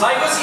はい、ごし。